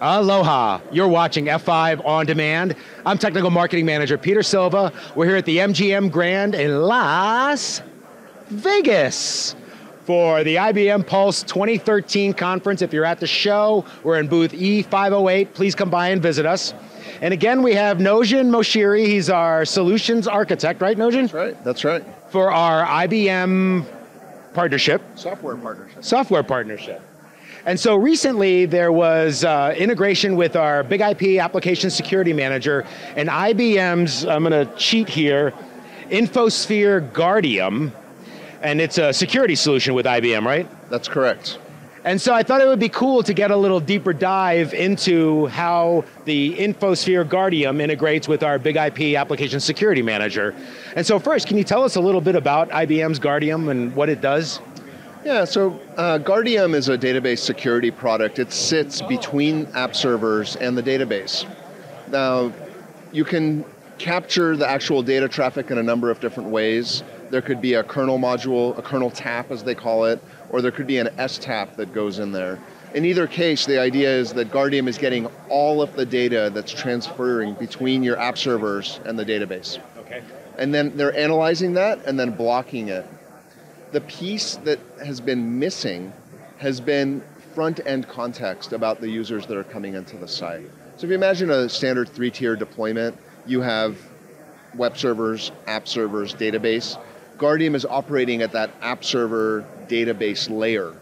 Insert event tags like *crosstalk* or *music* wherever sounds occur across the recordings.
Aloha. You're watching F5 On Demand. I'm Technical Marketing Manager Peter Silva. We're here at the MGM Grand in Las Vegas for the IBM Pulse 2013 conference. If you're at the show, we're in booth E508. Please come by and visit us. And again, we have Nojan Moshiri. He's our solutions architect, right, Nojan? That's right. That's right. For our IBM partnership. Software partnership. Software partnership. And so recently there was uh, integration with our Big IP Application Security Manager and IBM's, I'm going to cheat here, InfoSphere Guardium, and it's a security solution with IBM, right? That's correct. And so I thought it would be cool to get a little deeper dive into how the InfoSphere Guardium integrates with our Big IP Application Security Manager. And so first, can you tell us a little bit about IBM's Guardium and what it does? Yeah, so uh, Guardium is a database security product. It sits between app servers and the database. Now, you can capture the actual data traffic in a number of different ways. There could be a kernel module, a kernel tap as they call it, or there could be an S-tap that goes in there. In either case, the idea is that Guardium is getting all of the data that's transferring between your app servers and the database. Okay. And then they're analyzing that and then blocking it the piece that has been missing has been front-end context about the users that are coming into the site. So if you imagine a standard three-tier deployment, you have web servers, app servers, database. Guardium is operating at that app server database layer.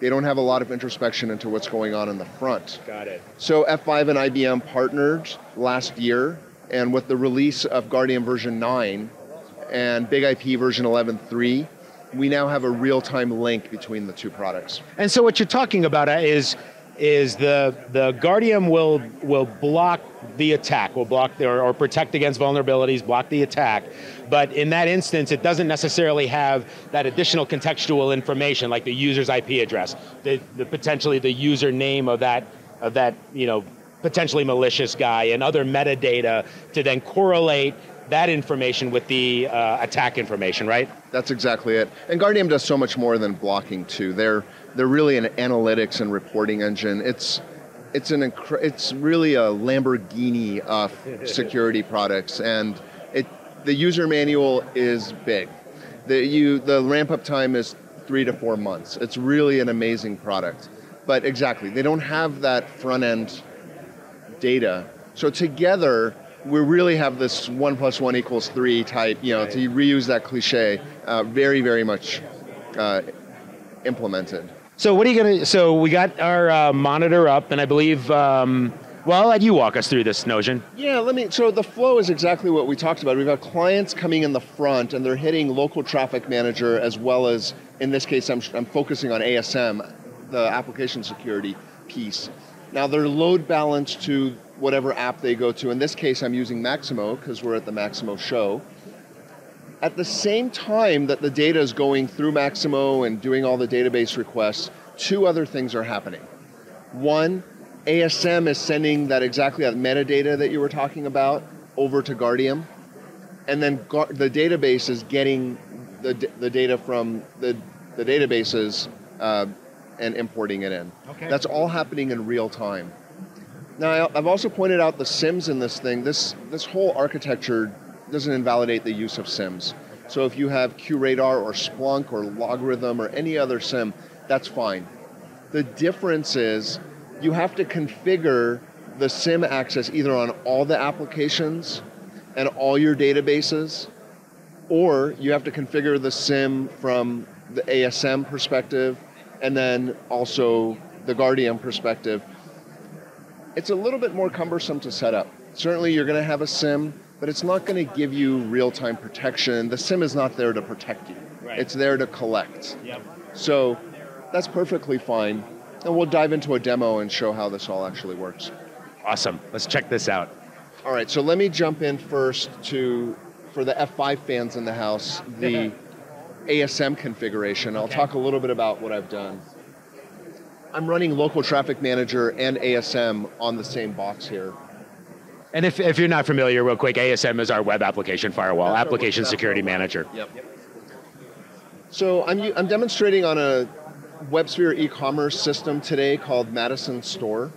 They don't have a lot of introspection into what's going on in the front. Got it. So F5 and IBM partnered last year, and with the release of Guardium version 9 and Big IP version 11.3, we now have a real-time link between the two products. And so what you're talking about uh, is is the the Guardium will will block the attack, will block the, or, or protect against vulnerabilities, block the attack. But in that instance, it doesn't necessarily have that additional contextual information like the user's IP address, the, the potentially the user name of that of that you know potentially malicious guy and other metadata to then correlate that information with the uh, attack information, right? That's exactly it. And Guardium does so much more than blocking too. They're they're really an analytics and reporting engine. It's it's an it's really a Lamborghini of *laughs* security products, and it the user manual is big. The you the ramp up time is three to four months. It's really an amazing product. But exactly, they don't have that front end data. So together, we really have this one plus one equals three type, you know, to reuse that cliche, uh, very, very much uh, implemented. So what are you going to, so we got our uh, monitor up and I believe, um, well, I'll let you walk us through this notion. Yeah, let me, so the flow is exactly what we talked about. We've got clients coming in the front and they're hitting local traffic manager as well as, in this case, I'm, I'm focusing on ASM, the application security piece. Now they're load balanced to whatever app they go to. In this case, I'm using Maximo because we're at the Maximo show. At the same time that the data is going through Maximo and doing all the database requests, two other things are happening. One, ASM is sending that exactly that metadata that you were talking about over to Guardium, and then the database is getting the, the data from the, the databases uh, and importing it in. Okay. That's all happening in real time. Now, I've also pointed out the SIEMs in this thing. This, this whole architecture doesn't invalidate the use of SIEMs. So if you have QRadar or Splunk or LogRhythm or any other SIEM, that's fine. The difference is you have to configure the SIEM access either on all the applications and all your databases, or you have to configure the SIEM from the ASM perspective and then also the Guardium perspective it's a little bit more cumbersome to set up. Certainly you're going to have a SIEM, but it's not going to give you real-time protection. The SIEM is not there to protect you. Right. It's there to collect. Yep. So that's perfectly fine. And we'll dive into a demo and show how this all actually works. Awesome. Let's check this out. All right, so let me jump in first to, for the F5 fans in the house, the *laughs* ASM configuration. I'll okay. talk a little bit about what I've done. I'm running local traffic manager and ASM on the same box here. And if, if you're not familiar, real quick, ASM is our web application firewall, that's application security manager. Yep. So I'm, I'm demonstrating on a WebSphere e-commerce system today called Madison Store.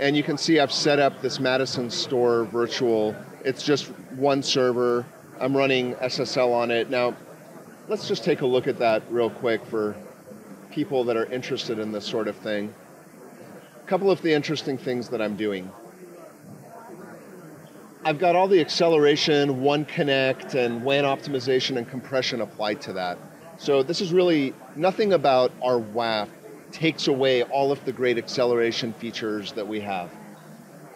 And you can see I've set up this Madison store virtual. It's just one server. I'm running SSL on it. Now, let's just take a look at that real quick for people that are interested in this sort of thing. A couple of the interesting things that I'm doing. I've got all the acceleration, one connect, and WAN optimization and compression applied to that. So this is really nothing about our WAF takes away all of the great acceleration features that we have.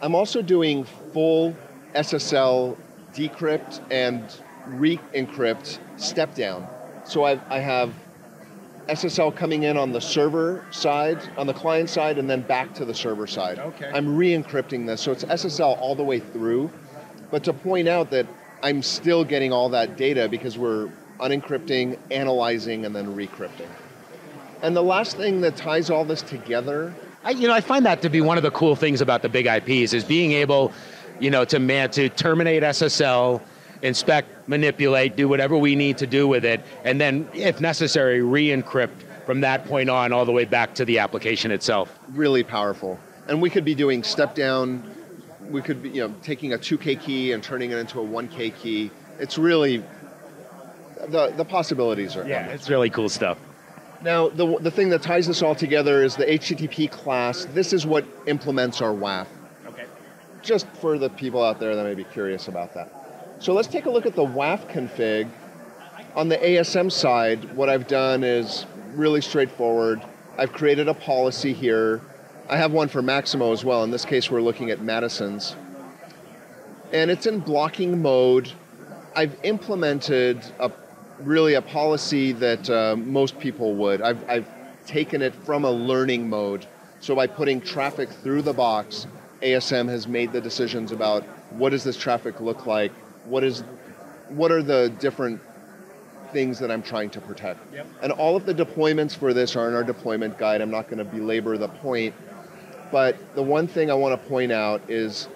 I'm also doing full SSL decrypt and re-encrypt step down. So I've, I have SSL coming in on the server side, on the client side, and then back to the server side. Okay. I'm re-encrypting this, so it's SSL all the way through. But to point out that I'm still getting all that data because we're unencrypting, analyzing, and then recrypting. And the last thing that ties all this together. I, you know, I find that to be one of the cool things about the big IPs is being able, you know, to man to terminate SSL, inspect, manipulate, do whatever we need to do with it, and then, if necessary, re-encrypt from that point on all the way back to the application itself. Really powerful. And we could be doing step down, we could be, you know, taking a 2K key and turning it into a 1K key. It's really, the, the possibilities are Yeah, it's really cool stuff. Now, the, the thing that ties this all together is the HTTP class. This is what implements our WAF. Okay. Just for the people out there that may be curious about that. So let's take a look at the WAF config. On the ASM side, what I've done is really straightforward. I've created a policy here. I have one for Maximo as well. In this case, we're looking at Madison's. And it's in blocking mode. I've implemented a really a policy that uh, most people would. I've, I've taken it from a learning mode. So by putting traffic through the box, ASM has made the decisions about what does this traffic look like, what is, what are the different things that I'm trying to protect. Yep. And all of the deployments for this are in our deployment guide. I'm not going to belabor the point, but the one thing I want to point out is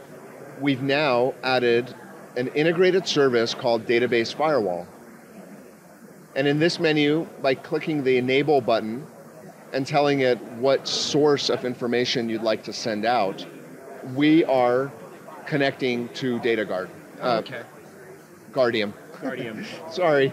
we've now added an integrated service called Database Firewall. And in this menu, by clicking the enable button and telling it what source of information you'd like to send out, we are connecting to DataGuard. Uh, okay. Guardium. Guardium. *laughs* Sorry.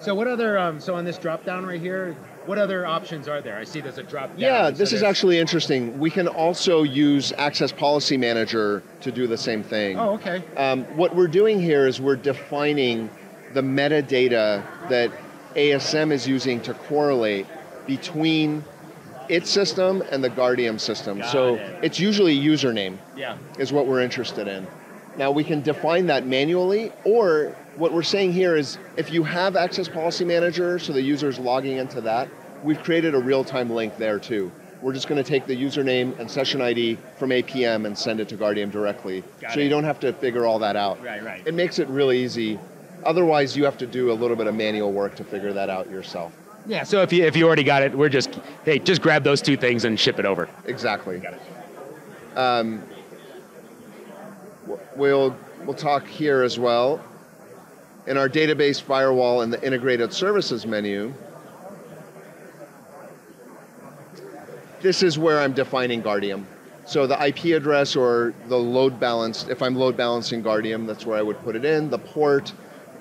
So what other, um, so on this drop down right here, what other options are there? I see there's a drop down. Yeah, So this is actually interesting. We can also use Access Policy Manager to do the same thing. Oh, okay. Um, what we're doing here is we're defining the metadata that ASM is using to correlate between its system and the Guardium system. Got so it. it's usually username Yeah. is what we're interested in. Now we can define that manually, or what we're saying here is if you have Access Policy Manager, so the user is logging into that, we've created a real-time link there too. We're just going to take the username and session ID from APM and send it to Guardium directly. Got so it. you don't have to figure all that out. Right, right. It makes it really easy. Otherwise, you have to do a little bit of manual work to figure that out yourself. Yeah, so if you, if you already got it, we're just, hey, just grab those two things and ship it over. Exactly. Got it. Um, We'll, we'll talk here as well. In our database firewall in the integrated services menu, this is where I'm defining Guardium. So the IP address or the load balance, if I'm load balancing Guardium, that's where I would put it in, the port,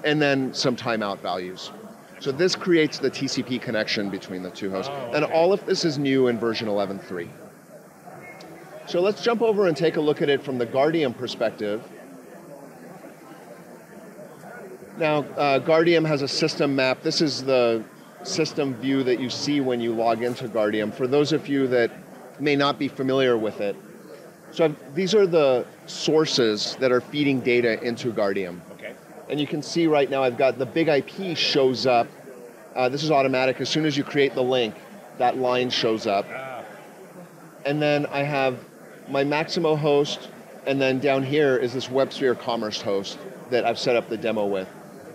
and then some timeout values. So this creates the TCP connection between the two hosts. Oh, And all of this is new in version 11.3. So let's jump over and take a look at it from the Guardium perspective. Now, uh, Guardium has a system map. This is the system view that you see when you log into Guardium. For those of you that may not be familiar with it, so I've, these are the sources that are feeding data into Guardium. Okay. And you can see right now I've got the big IP shows up. Uh, this is automatic. As soon as you create the link, that line shows up. Ah, And then I have my Maximo host, and then down here is this WebSphere Commerce host that I've set up the demo with.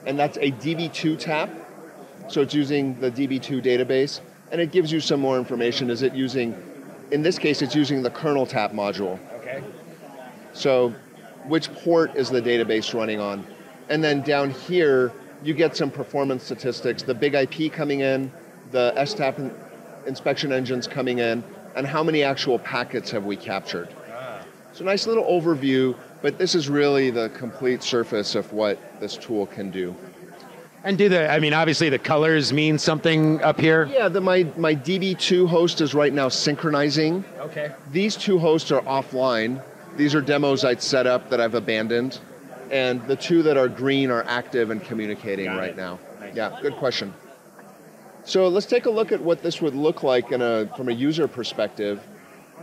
And that's a DB2 tap, so it's using the DB2 database, and it gives you some more information. Is it using, in this case, it's using the kernel tap module. okay. So which port is the database running on? And then down here, you get some performance statistics, the big IP coming in, the STAP in- inspection engines coming in, and how many actual packets have we captured. Ah, So nice little overview, but this is really the complete surface of what this tool can do. And do the, I mean, obviously the colors mean something up here? Yeah, the, my, my DB2 host is right now synchronizing. Okay. These two hosts are offline. These are demos I'd set up that I've abandoned. And the two that are green are active and communicating Got right it. now. Nice. Yeah, good question. So let's take a look at what this would look like in a, from a user perspective.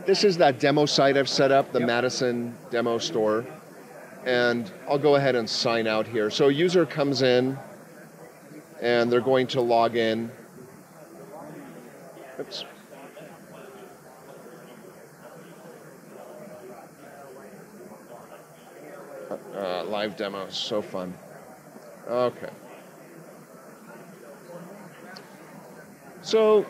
This is that demo site I've set up, the Yep. Madison demo store. And I'll go ahead and sign out here. So a user comes in and they're going to log in. Oops. Uh, live demos, so fun. Okay. So,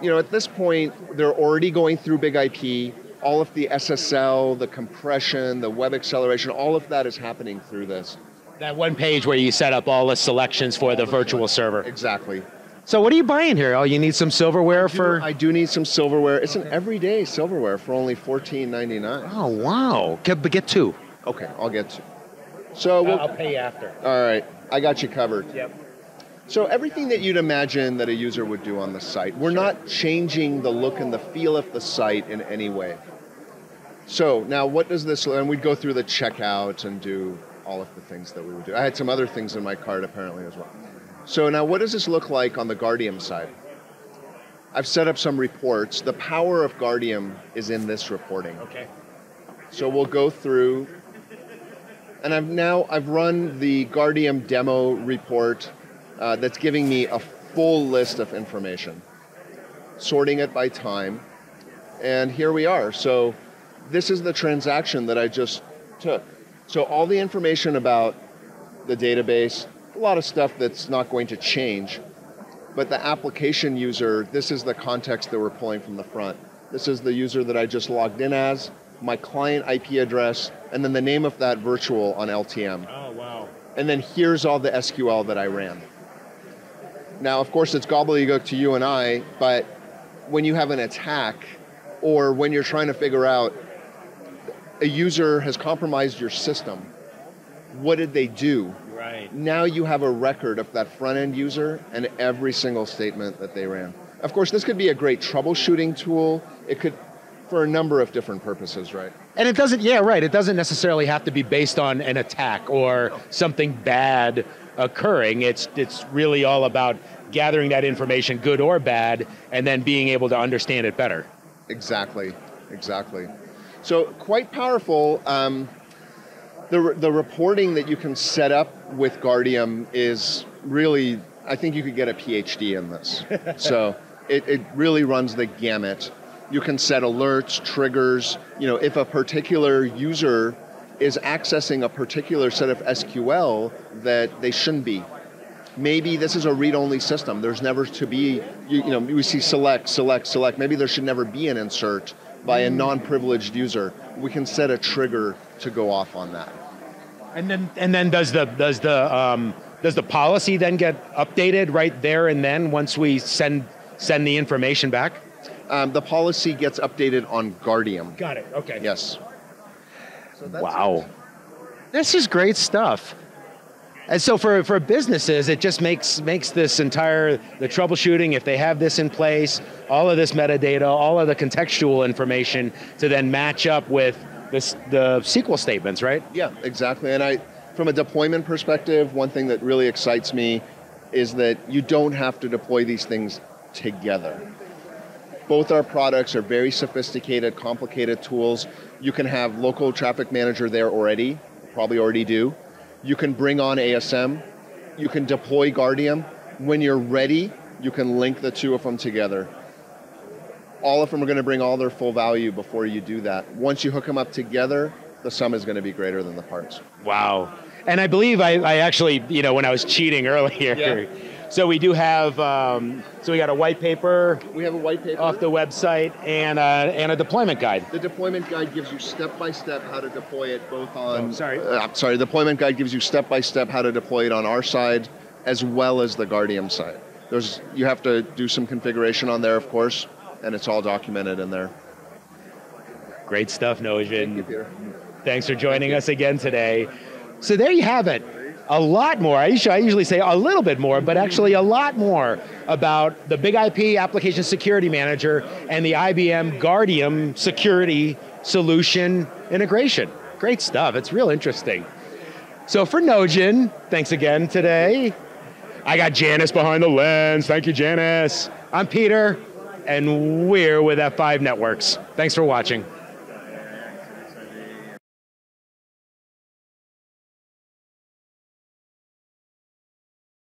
you know, at this point, they're already going through Big IP. All of the SSL, the compression, the web acceleration, all of that is happening through this. That one page where you set up all the selections for the virtual server. Exactly. So what are you buying here? Oh, you need some silverware for. I do need some silverware. It's an everyday silverware for only $14.99. Oh wow! Get, but get two. Okay, I'll get two. So, we'll, pay you after. all right, I got you covered. Yep. So everything that you'd imagine that a user would do on the site, we're not changing the look and the feel of the site in any way. So now what does this, and we'd go through the checkout and do all of the things that we would do. I had some other things in my cart apparently as well. So now what does this look like on the Guardium side? I've set up some reports. The power of Guardium is in this reporting. Okay. So we'll go through, and I've now I've run the Guardium demo report uh, that's giving me a full list of information, sorting it by time, and here we are. So this is the transaction that I just took. So all the information about the database, a lot of stuff that's not going to change, but the application user, this is the context that we're pulling from the front. This is the user that I just logged in as, my client IP address, and then the name of that virtual on LTM. Oh wow. And then here's all the SQL that I ran. Now, of course, it's gobbledygook to you and I, but when you have an attack or when you're trying to figure out a user has compromised your system, what did they do? Right. Now you have a record of that front end user and every single statement that they ran. Of course, this could be a great troubleshooting tool. It could, for a number of different purposes, right? And it doesn't. Yeah, right. It doesn't necessarily have to be based on an attack or something bad occurring. It's it's really all about gathering that information, good or bad, and then being able to understand it better. Exactly, exactly. So quite powerful. Um, the, the reporting that you can set up with Guardium is really, I think you could get a PhD in this. *laughs* so it, it really runs the gamut. You can set alerts, triggers. You know, if a particular user is accessing a particular set of SQL that they shouldn't be, maybe this is a read-only system. There's never to be, you, you know, we see select, select, select. Maybe there should never be an insert by a non-privileged user. We can set a trigger to go off on that. And then and then does the does the um, does the policy then get updated right there and then once we send send the information back? Um, the policy gets updated on Guardium. Got it. Okay. Yes. So that's Wow. This is great stuff. And so for, for businesses, it just makes makes this entire the troubleshooting, if they have this in place, all of this metadata, all of the contextual information to then match up with this, the SQL statements, right? Yeah, exactly. And I, from a deployment perspective, one thing that really excites me is that you don't have to deploy these things together. Both our products are very sophisticated, complicated tools. You can have local traffic manager there already, probably already do. You can bring on ASM. You can deploy Guardium. When you're ready, you can link the two of them together. All of them are going to bring all their full value before you do that. Once you hook them up together, the sum is going to be greater than the parts. Wow. And I believe I, I actually, you know, when I was cheating *laughs* earlier, Yeah. So we do have, um, so we got a white paper We have a white paper. off the website and, uh, and a deployment guide. The deployment guide gives you step by step how to deploy it both on. Oh, sorry. Uh, I'm sorry. The deployment guide gives you step by step how to deploy it on our side as well as the Guardium side. There's you have to do some configuration on there, of course, and it's all documented in there. Great stuff, Nojan. Thank. Thanks for joining us again today. So there you have it. A lot more. I usually, I usually say a little bit more, but actually a lot more about the Big IP Application Security Manager and the IBM Guardium Security Solution integration. Great stuff. It's real interesting. So for Nojan, thanks again today. I got Janice behind the lens. Thank you, Janice. I'm Peter, and we're with F5 Networks. Thanks for watching.